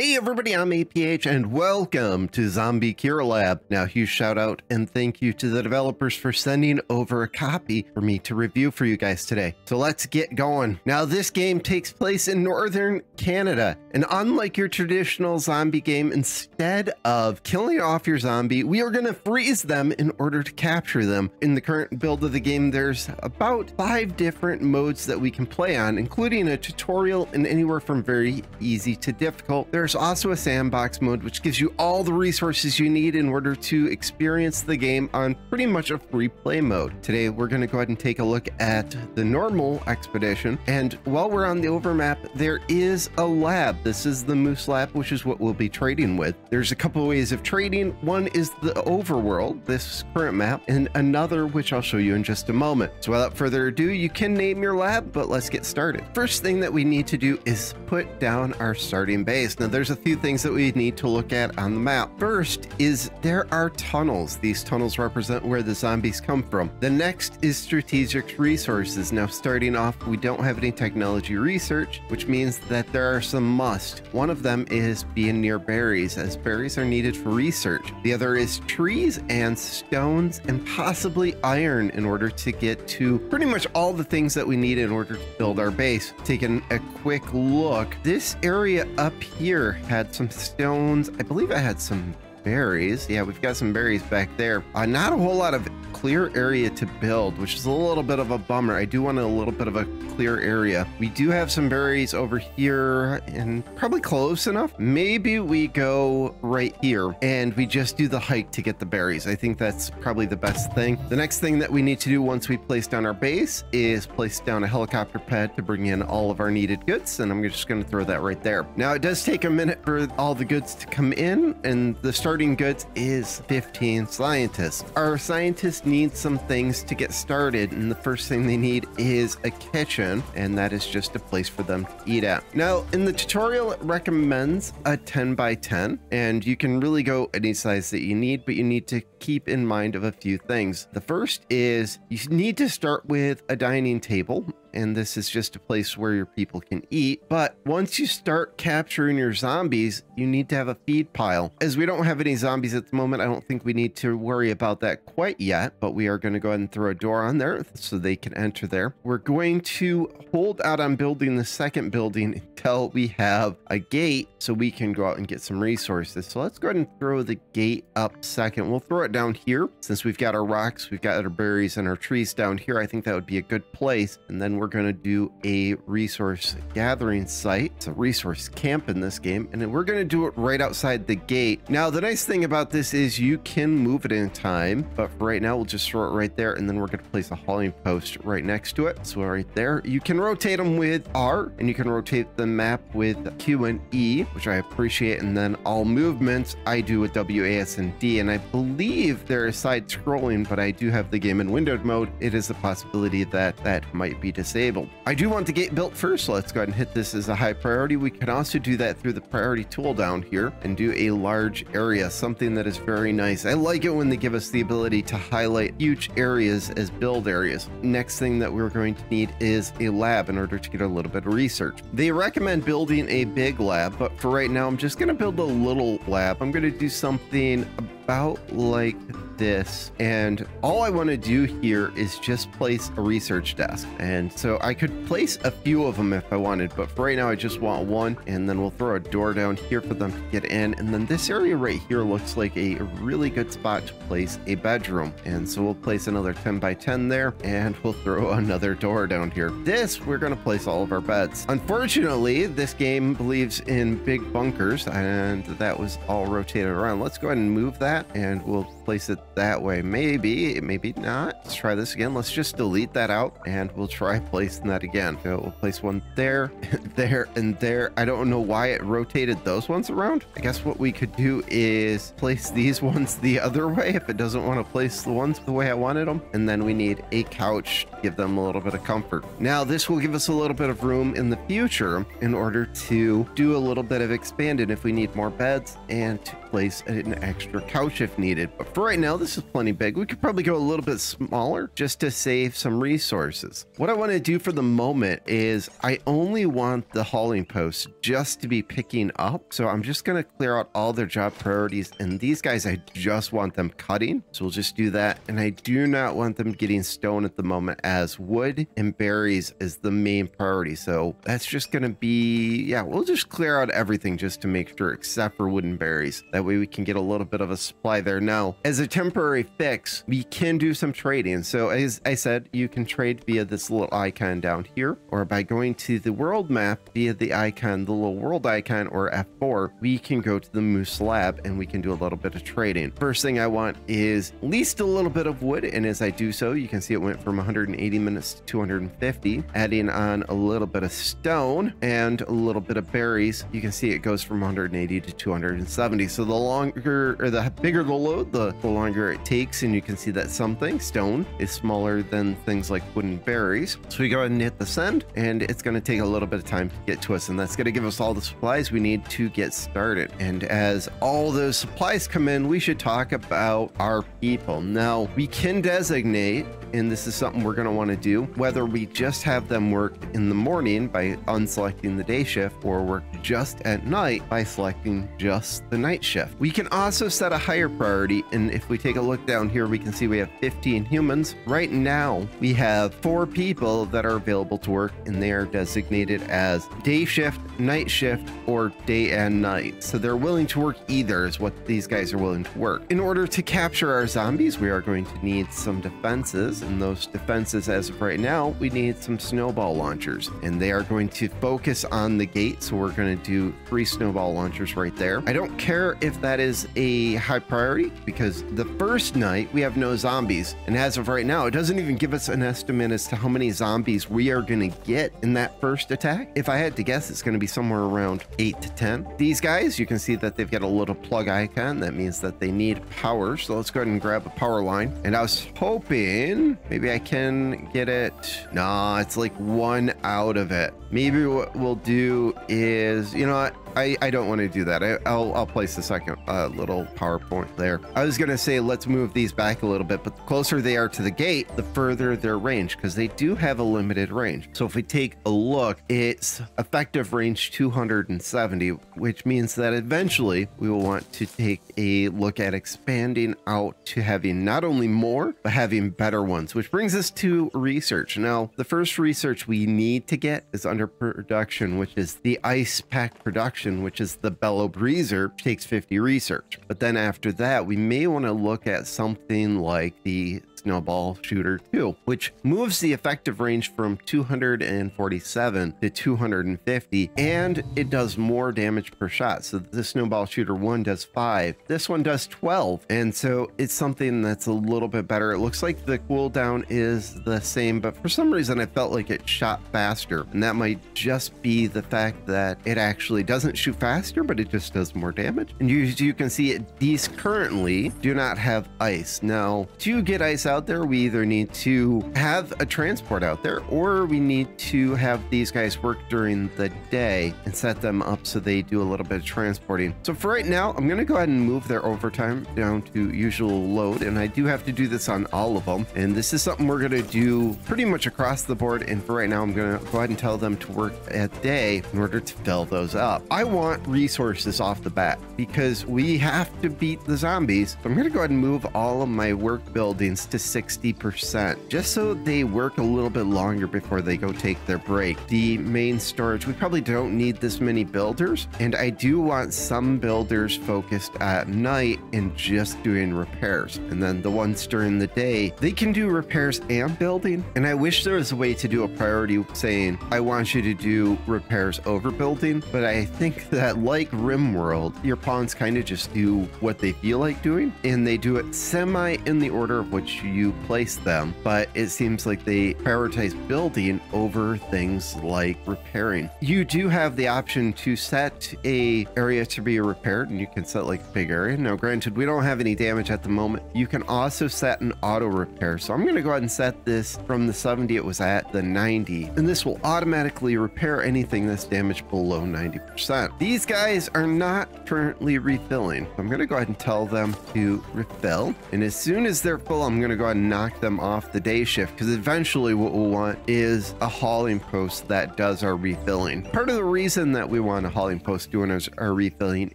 Hey everybody, I'm APH and welcome to Zombie Cure Lab. Now, huge shout out and thank you to the developers for sending over a copy for me to review for you guys today. So let's get going. Now, this game takes place in northern Canada, and unlike your traditional zombie game, instead of killing off your zombie, we are going to freeze them in order to capture them. In the current build of the game, there's about five different modes that we can play on, including a tutorial and anywhere from very easy to difficult. There's also a sandbox mode, which gives you all the resources you need in order to experience the game on pretty much a free play mode. Today, we're going to go ahead and take a look at the normal expedition. And while we're on the overmap, there is a lab. This is the Moose Lab, which is what we'll be trading with. There's a couple ways of trading. One is the overworld, this current map, and another, which I'll show you in just a moment. So without further ado, you can name your lab, but let's get started. First thing that we need to do is put down our starting base. Now, there's a few things that we need to look at on the map. First is there are tunnels. These tunnels represent where the zombies come from. The next is strategic resources. Now, starting off, we don't have any technology research, which means that there are some must. One of them is being near berries, as berries are needed for research. The other is trees and stones and possibly iron in order to get to pretty much all the things that we need in order to build our base. Taking a quick look, this area up here had some stones. I believe I had some berries. Yeah, we've got some berries back there. Uh, not a whole lot of clear area to build, which is a little bit of a bummer. I do want a little bit of a clear area. We do have some berries over here and probably close enough. Maybe we go right here and we just do the hike to get the berries. I think that's probably the best thing. The next thing that we need to do once we place down our base is place down a helicopter pad to bring in all of our needed goods. And I'm just going to throw that right there. Now it does take a minute for all the goods to come in and the starting goods is 15 scientists. Our scientists need some things to get started, and the first thing they need is a kitchen, and that is just a place for them to eat at. Now, in the tutorial, it recommends a 10 by 10, and you can really go any size that you need, but you need to keep in mind of a few things. The first is you need to start with a dining table and this is just a place where your people can eat. But once you start capturing your zombies, you need to have a feed pile. As we don't have any zombies at the moment, I don't think we need to worry about that quite yet, but we are going to go ahead and throw a door on there so they can enter there. We're going to hold out on building the second building until we have a gate so we can go out and get some resources. So let's go ahead and throw the gate up second. We'll throw it down here since we've got our rocks, we've got our berries and our trees down here. I think that would be a good place. And then we're going to do a resource gathering site. It's a resource camp in this game, and we're going to do it right outside the gate. Now, the nice thing about this is you can move it in time, but for right now, we'll just throw it right there, and then we're going to place a hauling post right next to it. So right there, you can rotate them with R, and you can rotate the map with Q and E, which I appreciate, and then all movements I do with W, A, S, and D, and I believe there is side scrolling, but I do have the game in windowed mode. It is a possibility that that might be disabled disabled. I do want the gate built first, let's go ahead and hit this as a high priority. We can also do that through the priority tool down here and do a large area, something that is very nice. I like it when they give us the ability to highlight huge areas as build areas. Next thing that we're going to need is a lab in order to get a little bit of research. They recommend building a big lab, but for right now, I'm just going to build a little lab. I'm going to do something about like this and all I want to do here is just place a research desk. And so I could place a few of them if I wanted but for right now I just want one and then we'll throw a door down here for them to get in. And then this area right here looks like a really good spot to place a bedroom. And so we'll place another 10 by 10 there and we'll throw another door down here. This we're going to place all of our beds. Unfortunately this game believes in big bunkers and that was all rotated around. Let's go ahead and move that and we'll place it that way. Maybe, maybe not. Let's try this again. Let's just delete that out and we'll try placing that again. So we'll place one there, there, and there. I don't know why it rotated those ones around. I guess what we could do is place these ones the other way if it doesn't want to place the ones the way I wanted them. And then we need a couch to give them a little bit of comfort. Now, this will give us a little bit of room in the future in order to do a little bit of expanding if we need more beds and to place an extra couch if needed. But for right now, this is plenty big. We could probably go a little bit smaller just to save some resources. What I want to do for the moment is I only want the hauling posts just to be picking up. So I'm just going to clear out all their job priorities. And these guys, I just want them cutting. So we'll just do that. And I do not want them getting stone at the moment as wood and berries is the main priority. So that's just going to be, yeah, we'll just clear out everything just to make sure except for wooden berries. That way we can get a little bit of a supply there. Now, as a temporary fix, we can do some trading. So as I said, you can trade via this little icon down here, or by going to the world map via the icon, the little world icon or F4, we can go to the Moose Lab and we can do a little bit of trading. First thing I want is at least a little bit of wood. And as I do so, you can see it went from 180 minutes to 250, adding on a little bit of stone and a little bit of berries. You can see it goes from 180 to 270. So the longer or the bigger the load, the, the longer it takes. And you can see that something, stone, is smaller than things like wooden berries. So we go ahead and hit the send, and it's going to take a little bit of time to get to us. And that's going to give us all the supplies we need to get started. And as all those supplies come in, we should talk about our people. Now, we can designate and this is something we're going to want to do, whether we just have them work in the morning by unselecting the day shift or work just at night by selecting just the night shift. We can also set a higher priority, and if we take a look down here, we can see we have 15 humans. Right now, we have four people that are available to work, and they are designated as day shift, night shift, or day and night. So they're willing to work either is what these guys are willing to work. In order to capture our zombies, we are going to need some defenses and those defenses as of right now, we need some snowball launchers and they are going to focus on the gate. So we're going to do three snowball launchers right there. I don't care if that is a high priority because the first night we have no zombies. And as of right now, it doesn't even give us an estimate as to how many zombies we are going to get in that first attack. If I had to guess, it's going to be somewhere around eight to 10. These guys, you can see that they've got a little plug icon. That means that they need power. So let's go ahead and grab a power line. And I was hoping Maybe I can get it. Nah, it's like one out of it. Maybe what we'll do is, you know what? I, I don't want to do that. I, will I'll place the second uh, little PowerPoint there. I was going to say, let's move these back a little bit, but the closer they are to the gate, the further their range, because they do have a limited range. So if we take a look, it's effective range 270, which means that eventually we will want to take a look at expanding out to having not only more, but having better ones, which brings us to research. Now, the first research we need to get is under production, which is the ice pack production which is the Bellow Breezer, takes 50 research. But then after that, we may want to look at something like the Snowball Shooter 2, which moves the effective range from 247 to 250, and it does more damage per shot. So the Snowball Shooter 1 does 5, this one does 12, and so it's something that's a little bit better. It looks like the cooldown is the same, but for some reason I felt like it shot faster, and that might just be the fact that it actually doesn't shoot faster, but it just does more damage. And you, you can see it, these currently do not have ice. Now, to get ice out there, we either need to have a transport out there or we need to have these guys work during the day and set them up so they do a little bit of transporting. So for right now, I'm going to go ahead and move their overtime down to usual load. And I do have to do this on all of them. And this is something we're going to do pretty much across the board. And for right now, I'm going to go ahead and tell them to work at day in order to fill those up. I want resources off the bat because we have to beat the zombies. So I'm going to go ahead and move all of my work buildings to 60%, just so they work a little bit longer before they go take their break. The main storage, we probably don't need this many builders, and I do want some builders focused at night and just doing repairs. And then the ones during the day, they can do repairs and building. And I wish there was a way to do a priority saying, I want you to do repairs over building, but I think that like RimWorld, your pawns kind of just do what they feel like doing, and they do it semi in the order of which you you place them, but it seems like they prioritize building over things like repairing. You do have the option to set a area to be repaired and you can set like a big area. Now, granted, we don't have any damage at the moment. You can also set an auto repair. So I'm going to go ahead and set this from the 70 it was at the 90, and this will automatically repair anything that's damaged below 90%. These guys are not currently refilling. I'm going to go ahead and tell them to refill. And as soon as they're full, I'm going to go ahead and knock them off the day shift because eventually what we'll want is a hauling post that does our refilling. Part of the reason that we want a hauling post doing our, refilling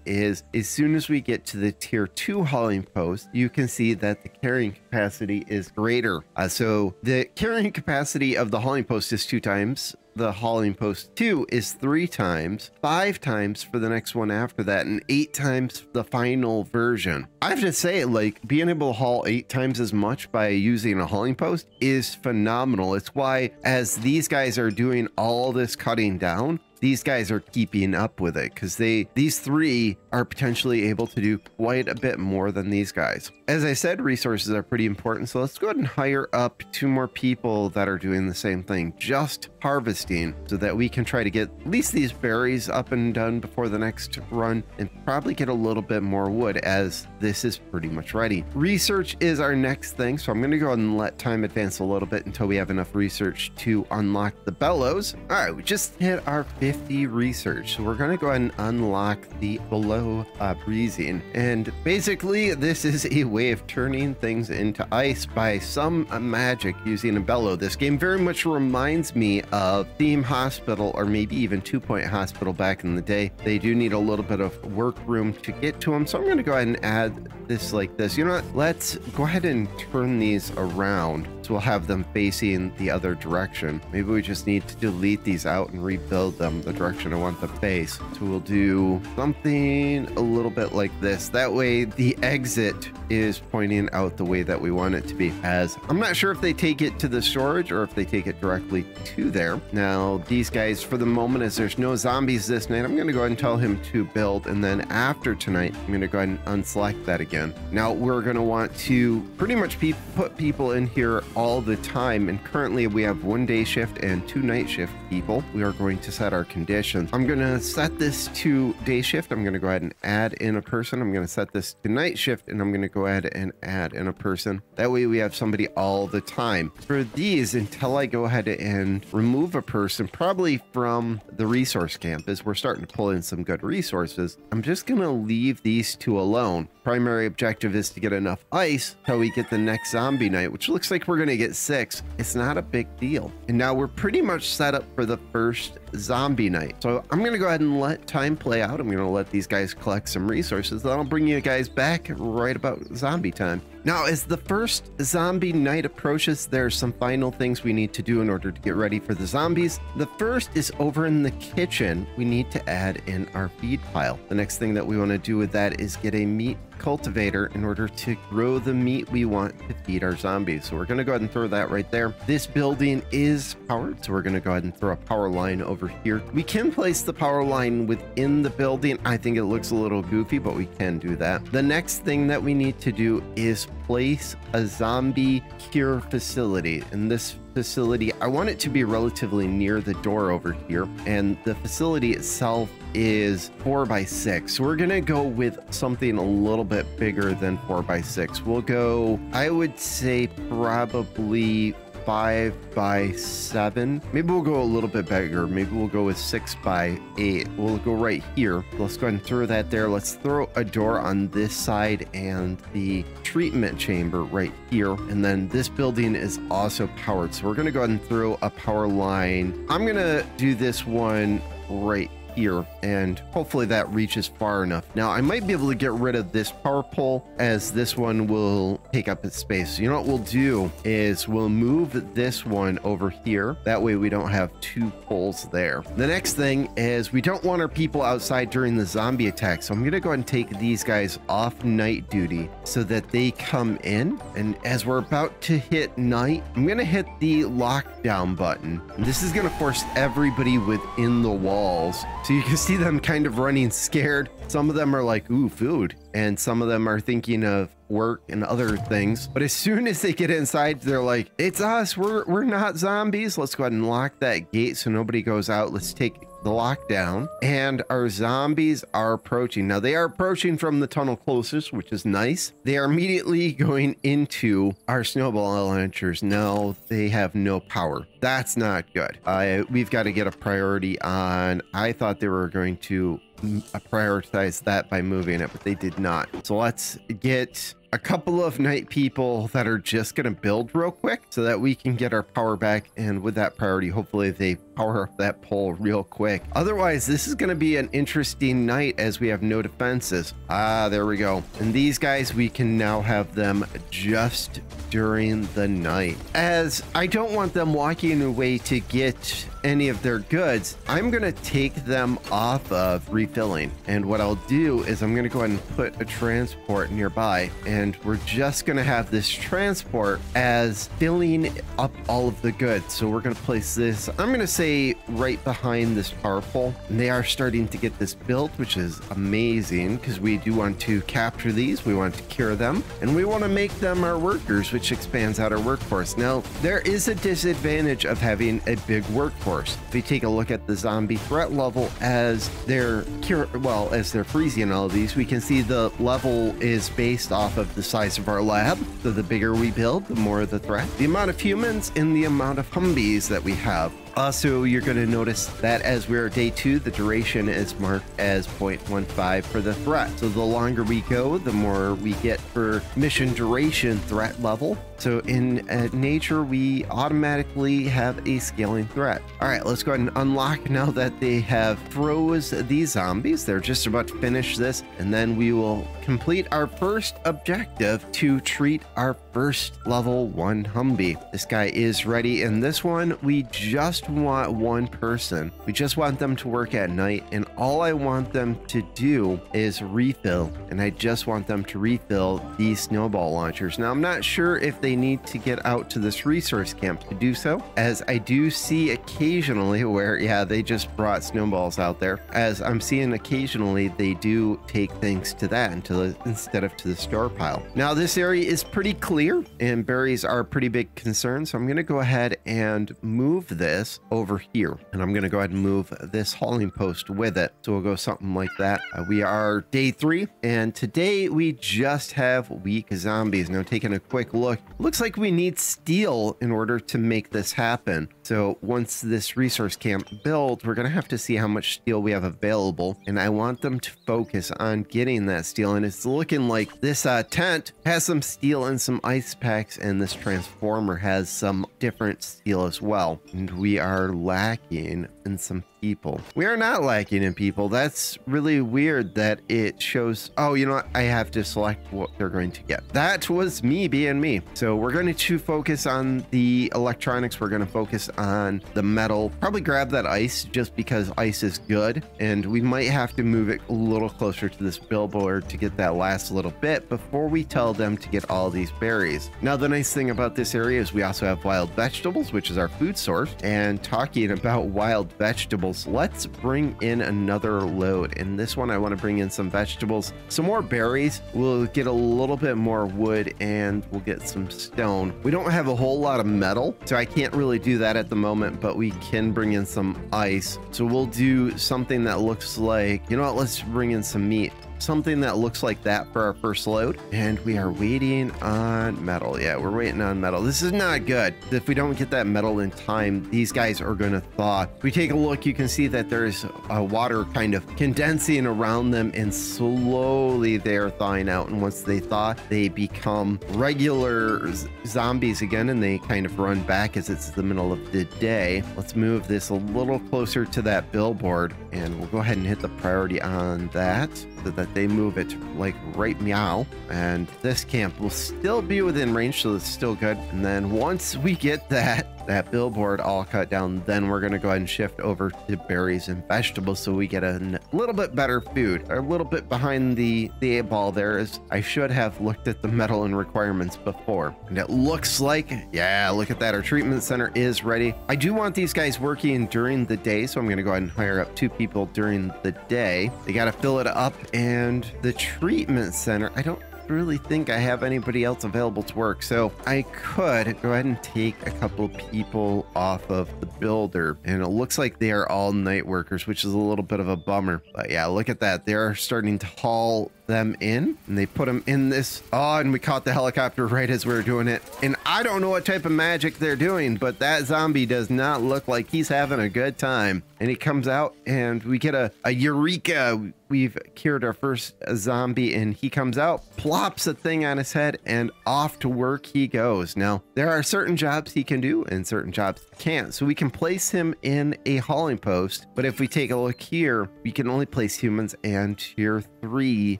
is as soon as we get to the tier two hauling post, you can see that the carrying capacity is greater. Uh, so the carrying capacity of the hauling post is two times the hauling post 2 is three times, five times for the next one after that, and eight times the final version. I have to say, like, being able to haul eight times as much by using a hauling post is phenomenal. It's why, as these guys are doing all this cutting down, these guys are keeping up with it because they these three are potentially able to do quite a bit more than these guys. As I said, resources are pretty important, so let's go ahead and hire up two more people that are doing the same thing, just harvesting, so that we can try to get at least these berries up and done before the next run, and probably get a little bit more wood as this is pretty much ready. Research is our next thing, so I'm going to go ahead and let time advance a little bit until we have enough research to unlock the bellows. All right, we just hit our 50 research. So we're going to go ahead and unlock the below uh, breezing. And basically, this is a way of turning things into ice by some magic using a bellow. This game very much reminds me of Theme Hospital or maybe even Two Point Hospital back in the day. They do need a little bit of work room to get to them. So I'm going to go ahead and add this like this. You know what? Let's go ahead and turn these around. So we'll have them facing the other direction. Maybe we just need to delete these out and rebuild them the direction I want them face. So we'll do something a little bit like this. That way the exit is pointing out the way that we want it to be. As I'm not sure if they take it to the storage or if they take it directly to there. Now these guys, for the moment, as there's no zombies this night, I'm going to go ahead and tell him to build. And then after tonight, I'm going to go ahead and unselect that again. Now we're going to want to pretty much put people in here all the time. And currently we have one day shift and two night shift people. We are going to set our conditions. I'm going to set this to day shift. I'm going to go ahead and add in a person. I'm going to set this to night shift and I'm going to go ahead and add in a person. That way we have somebody all the time. For these, until I go ahead and remove a person, probably from the resource camp, as we're starting to pull in some good resources, I'm just going to leave these two alone. Primary objective is to get enough ice till we get the next zombie night, which looks like we're going to get six. It's not a big deal. And now we're pretty much set up for the first zombie night. So I'm going to go ahead and let time play out. I'm going to let these guys collect some resources. Then I'll bring you guys back right about zombie time. Now, as the first zombie night approaches, there are some final things we need to do in order to get ready for the zombies. The first is over in the kitchen. We need to add in our feed pile. The next thing that we want to do with that is get a meat cultivator in order to grow the meat we want to feed our zombies. So we're going to go ahead and throw that right there. This building is powered, so we're going to go ahead and throw a power line over here. We can place the power line within the building. I think it looks a little goofy, but we can do that. The next thing that we need to do is place a zombie cure facility. And this facility, I want it to be relatively near the door over here. And the facility itself is four by six. So we're gonna go with something a little bit bigger than four by six. We'll go, I would say probably five by seven. Maybe we'll go a little bit bigger. Maybe we'll go with six by eight. We'll go right here. Let's go ahead and throw that there. Let's throw a door on this side and the treatment chamber right here. And then this building is also powered. So we're going to go ahead and throw a power line. I'm going to do this one right here and hopefully that reaches far enough. Now I might be able to get rid of this power pole as this one will take up its space. You know what we'll do is we'll move this one over here. That way we don't have two poles there. The next thing is we don't want our people outside during the zombie attack. So I'm going to go ahead and take these guys off night duty so that they come in. And as we're about to hit night, I'm going to hit the lockdown button. This is going to force everybody within the walls So you can see them kind of running scared. Some of them are like, ooh, food. And some of them are thinking of work and other things. But as soon as they get inside, they're like, it's us. We're, we're not zombies. Let's go ahead and lock that gate so nobody goes out. Let's take the lockdown and our zombies are approaching. Now they are approaching from the tunnel closest, which is nice. They are immediately going into our snowball launchers. Now they have no power. That's not good. Uh, we've got to get a priority on. I thought they were going to uh, prioritized that by moving it, but they did not. So let's get a couple of night people that are just going to build real quick so that we can get our power back. And with that priority, hopefully they power up that pole real quick. Otherwise, this is going to be an interesting night as we have no defenses. Ah, there we go. And these guys, we can now have them just during the night. As I don't want them walking away to get any of their goods, I'm going to take them off of refilling. And what I'll do is I'm going to go ahead and put a transport nearby. And we're just going to have this transport as filling up all of the goods. So we're going to place this, I'm going to say right behind this pole. And they are starting to get this built, which is amazing because we do want to capture these. We want to cure them and we want to make them our workers, which expands out our workforce. Now, there is a disadvantage of having a big workforce. If you take a look at the zombie threat level as they're cure, well, as they're freezing all these, we can see the level is based off of the size of our lab. So the bigger we build, the more the threat. The amount of humans and the amount of Humbies that we have. Also, you're going to notice that as we're day two, the duration is marked as 0.15 for the threat. So the longer we go, the more we get for mission duration threat level. So in uh, nature, we automatically have a scaling threat. All right, let's go ahead and unlock now that they have froze these zombies. They're just about to finish this, and then we will complete our first objective to treat our first level one Humbie. This guy is ready. In this one, we just want one person. We just want them to work at night, and all I want them to do is refill. And I just want them to refill these snowball launchers. Now, I'm not sure if they need to get out to this resource camp to do so, as I do see occasionally where, yeah, they just brought snowballs out there. As I'm seeing occasionally, they do take things to that instead of to the store pile. Now, this area is pretty clear, and berries are a pretty big concern, so I'm going to go ahead and move this over here, and I'm going to go ahead and move this hauling post with it. So we'll go something like that. Uh, we are day three, and today we just have weak zombies. Now, taking a quick look, looks like we need steel in order to make this happen. So once this resource camp builds, we're going to have to see how much steel we have available. And I want them to focus on getting that steel. And it's looking like this uh, tent has some steel and some ice packs. And this transformer has some different steel as well. And we are lacking in some people. We are not lacking in people. That's really weird that it shows, oh, you know what? I have to select what they're going to get. That was me being me. So we're going to focus on the electronics. We're going to focus on the metal. Probably grab that ice just because ice is good. And we might have to move it a little closer to this billboard to get that last little bit before we tell them to get all these berries. Now, the nice thing about this area is we also have wild vegetables, which is our food source. And talking about wild vegetables, let's bring in another load. In this one, I want to bring in some vegetables, some more berries. We'll get a little bit more wood and we'll get some stone. We don't have a whole lot of metal, so I can't really do that at the moment, but we can bring in some ice. So we'll do something that looks like, you know what, let's bring in some meat something that looks like that for our first load. And we are waiting on metal. Yeah, we're waiting on metal. This is not good. If we don't get that metal in time, these guys are going to thaw. If we take a look, you can see that there's a water kind of condensing around them and slowly they're thawing out. And once they thaw, they become regular zombies again and they kind of run back as it's the middle of the day. Let's move this a little closer to that billboard and we'll go ahead and hit the priority on that so that they move it like right meow. And this camp will still be within range, so it's still good. And then once we get that that billboard all cut down, then we're going to go ahead and shift over to berries and vegetables so we get a little bit better food. A little bit behind the, the eight ball there is I should have looked at the metal and requirements before. And it looks like, yeah, look at that. Our treatment center is ready. I do want these guys working during the day, so I'm going to go ahead and hire up two people during the day. They got to fill it up and the treatment center, I don't really think I have anybody else available to work. So I could go ahead and take a couple people off of the builder. And it looks like they are all night workers, which is a little bit of a bummer. But yeah, look at that. They're starting to haul them in and they put them in this. Oh, and we caught the helicopter right as we were doing it. And I don't know what type of magic they're doing, but that zombie does not look like he's having a good time. And he comes out and we get a, a eureka. We've cured our first zombie and he comes out, plops a thing on his head and off to work he goes. Now, there are certain jobs he can do and certain jobs can't. So we can place him in a hauling post. But if we take a look here, we can only place humans and tier three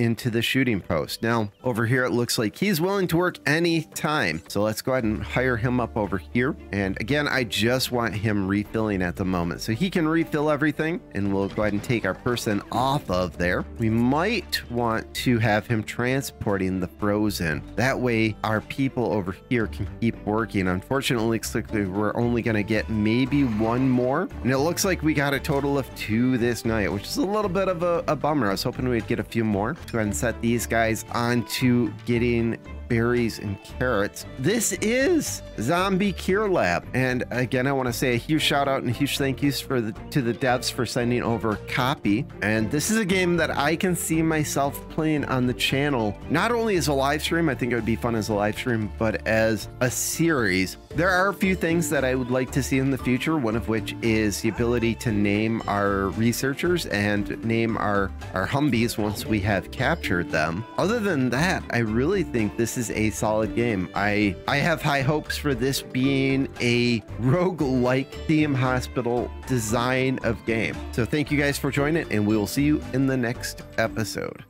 into the shooting post. Now, over here, it looks like he's willing to work any time. So let's go ahead and hire him up over here. And again, I just want him refilling at the moment. So he can refill everything and we'll go ahead and take our person off of there. We might want to have him transporting the frozen. That way our people over here can keep working. Unfortunately, looks like we're only going to get maybe one more. And it looks like we got a total of two this night, which is a little bit of a, a bummer. I was hoping we'd get a few more go ahead and set these guys onto getting berries and carrots. This is Zombie Cure Lab. And again, I want to say a huge shout out and a huge thank yous for the, to the devs for sending over copy. And this is a game that I can see myself playing on the channel, not only as a live stream, I think it would be fun as a live stream, but as a series. There are a few things that I would like to see in the future, one of which is the ability to name our researchers and name our, our Humbies once we have captured them. Other than that, I really think this is a solid game. I, I have high hopes for this being a rogue-like theme hospital design of game. So thank you guys for joining and we will see you in the next episode.